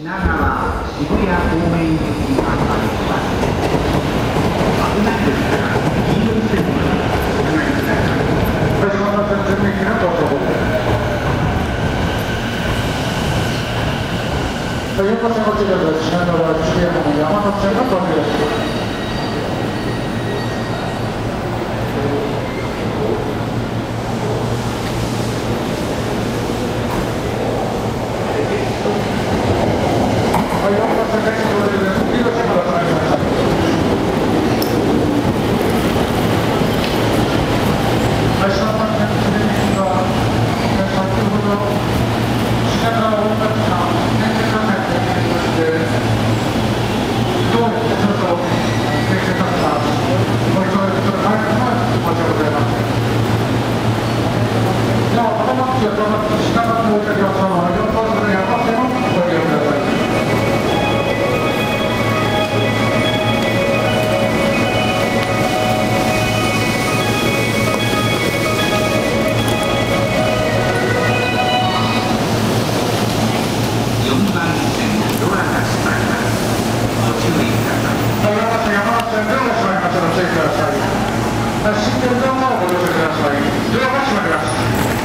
品川渋谷方面行きに参加します危ないですから黄色い線までお願いします広島の説明機の到着です。横線こちらです。品川渋谷の山手線の到着です。札の方ご乗車ください。では、始まります。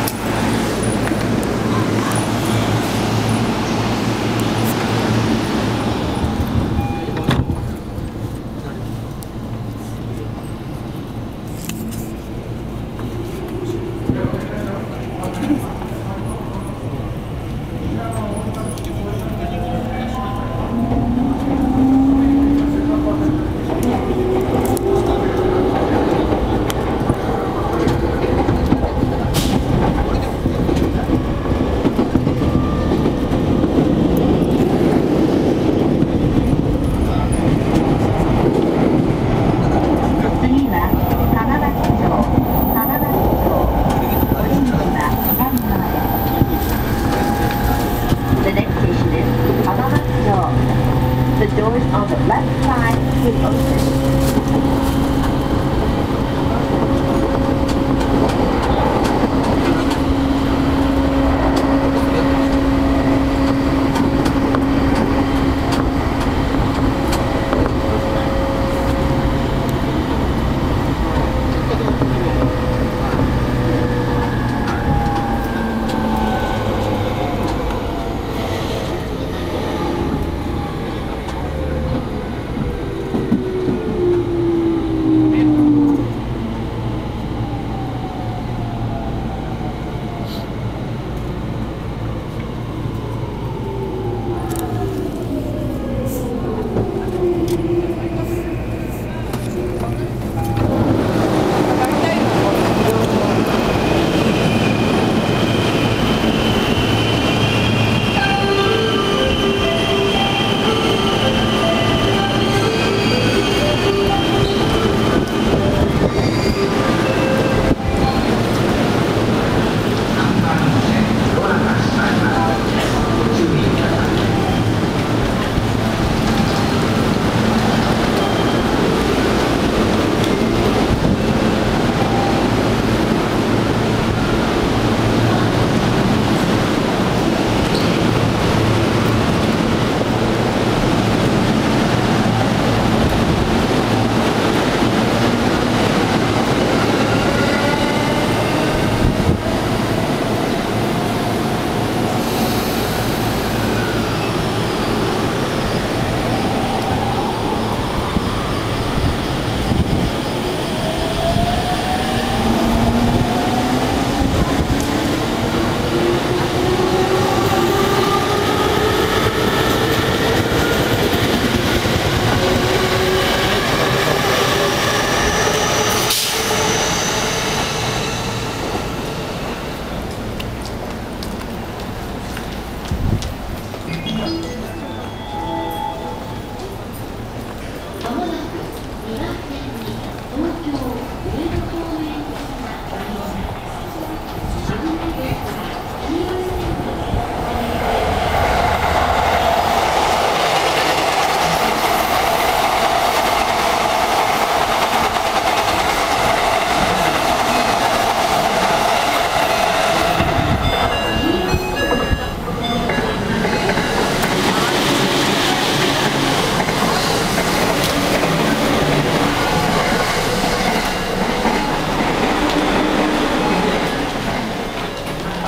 on the left side you open.